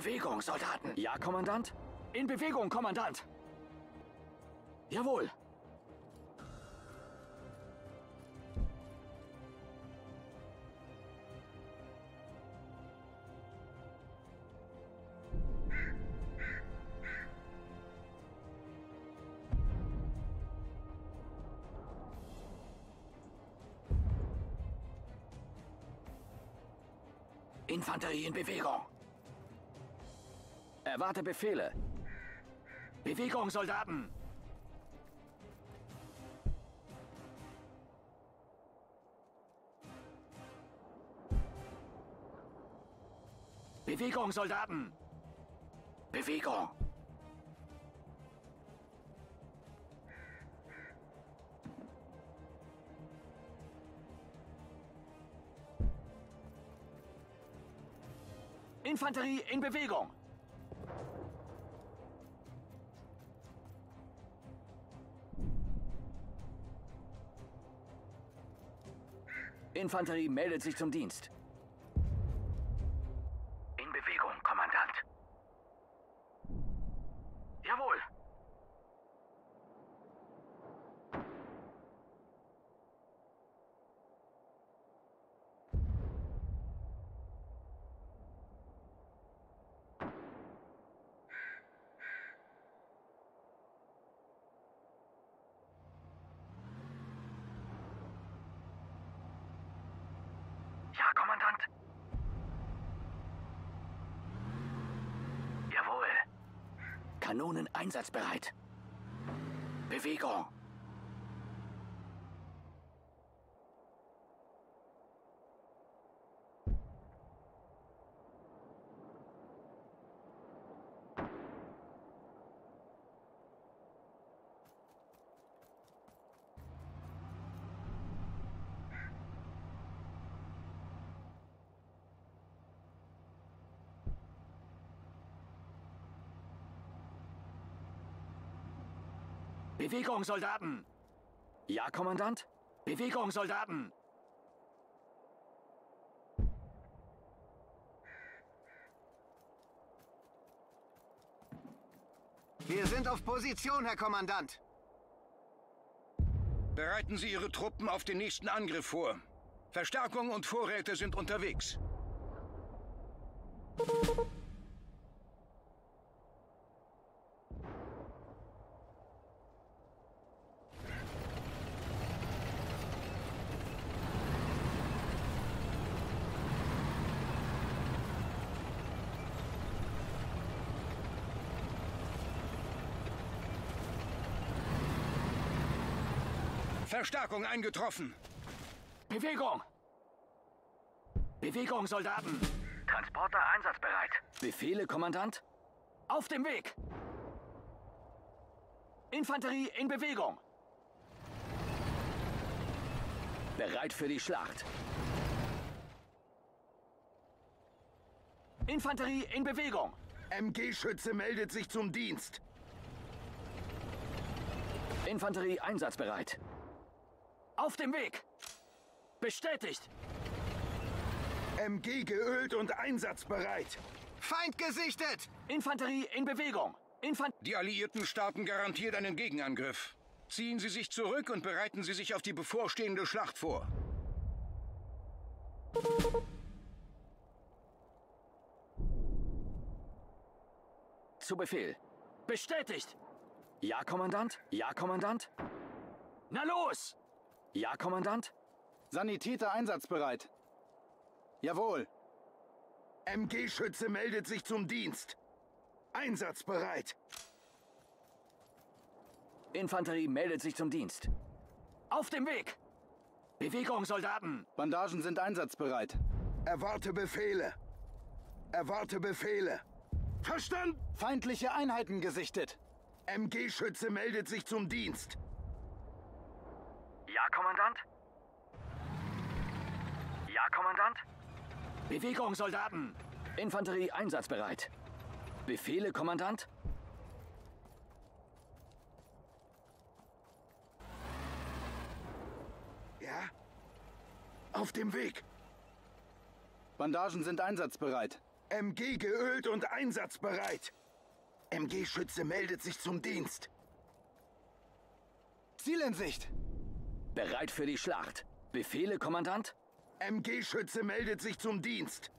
Bewegung, Soldaten. Ja, Kommandant? In Bewegung, Kommandant. Jawohl. Infanterie in Bewegung. Erwarte Befehle. Bewegung, Soldaten! Bewegung, Soldaten! Bewegung! Infanterie in Bewegung! Infanterie meldet sich zum Dienst. In Bewegung, Kommandant. Jawohl. Ja, Kommandant. Jawohl. Kanonen einsatzbereit. Bewegung. Bewegung, Soldaten. Ja, Kommandant? Bewegung, Soldaten. Wir sind auf Position, Herr Kommandant. Bereiten Sie Ihre Truppen auf den nächsten Angriff vor. Verstärkung und Vorräte sind unterwegs. Verstärkung eingetroffen. Bewegung. Bewegung, Soldaten. Transporter einsatzbereit. Befehle, Kommandant? Auf dem Weg. Infanterie in Bewegung. Bereit für die Schlacht. Infanterie in Bewegung. MG-Schütze meldet sich zum Dienst. Infanterie einsatzbereit. Auf dem Weg. Bestätigt. MG geölt und einsatzbereit. Feind gesichtet! Infanterie in Bewegung. Infant Die Alliierten starten garantiert einen Gegenangriff. Ziehen Sie sich zurück und bereiten Sie sich auf die bevorstehende Schlacht vor. Zu Befehl. bestätigt. Ja, Kommandant? Ja, Kommandant? Na los. Ja, Kommandant? Sanitäter einsatzbereit. Jawohl. MG-Schütze meldet sich zum Dienst. Einsatzbereit. Infanterie meldet sich zum Dienst. Auf dem Weg. Bewegung, Soldaten. Bandagen sind einsatzbereit. Erwarte Befehle. Erwarte Befehle. Verstanden? Feindliche Einheiten gesichtet. MG-Schütze meldet sich zum Dienst. Ja, Kommandant. Ja, Kommandant. Bewegung, Soldaten. Infanterie einsatzbereit. Befehle, Kommandant? Ja? Auf dem Weg. Bandagen sind einsatzbereit. MG geölt und einsatzbereit. MG-Schütze meldet sich zum Dienst. Ziel in Sicht. Bereit für die Schlacht. Befehle, Kommandant? MG-Schütze meldet sich zum Dienst.